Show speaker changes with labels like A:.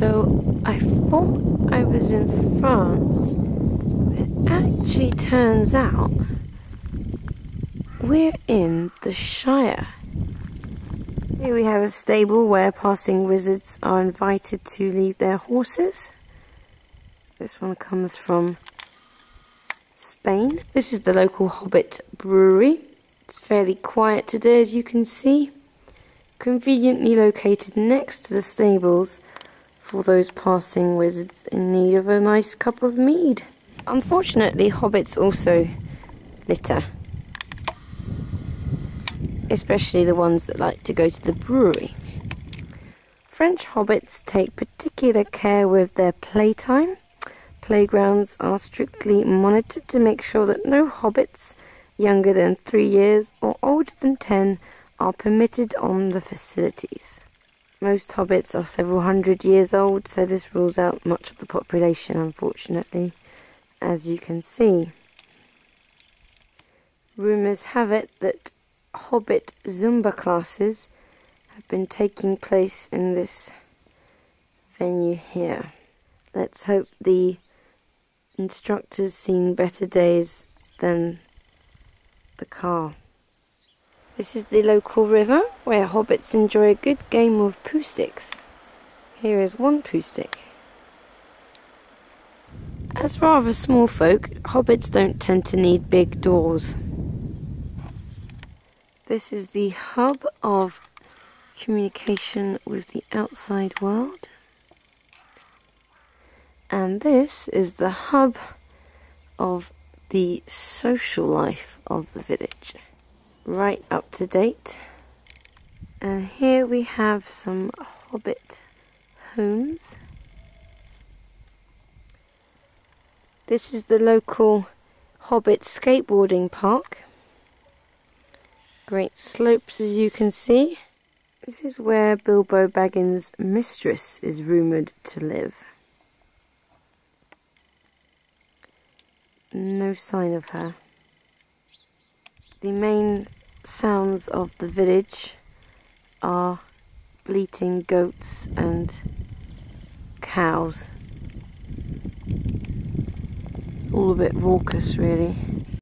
A: So I thought I was in France, but it actually turns out we're in the Shire. Here we have a stable where passing wizards are invited to leave their horses. This one comes from Spain. This is the local Hobbit brewery. It's fairly quiet today as you can see. Conveniently located next to the stables for those passing wizards in need of a nice cup of mead. Unfortunately, hobbits also litter. Especially the ones that like to go to the brewery. French hobbits take particular care with their playtime playgrounds are strictly monitored to make sure that no hobbits younger than three years or older than ten are permitted on the facilities. Most hobbits are several hundred years old, so this rules out much of the population, unfortunately, as you can see. Rumours have it that hobbit Zumba classes have been taking place in this venue here. Let's hope the instructors seen better days than the car. This is the local river where hobbits enjoy a good game of poo sticks. Here is one poo stick. As rather small folk, hobbits don't tend to need big doors. This is the hub of communication with the outside world and this is the hub of the social life of the village. Right up to date. And here we have some hobbit homes. This is the local hobbit skateboarding park. Great slopes as you can see. This is where Bilbo Baggins' mistress is rumoured to live. no sign of her. The main sounds of the village are bleating goats and cows. It's all a bit raucous really.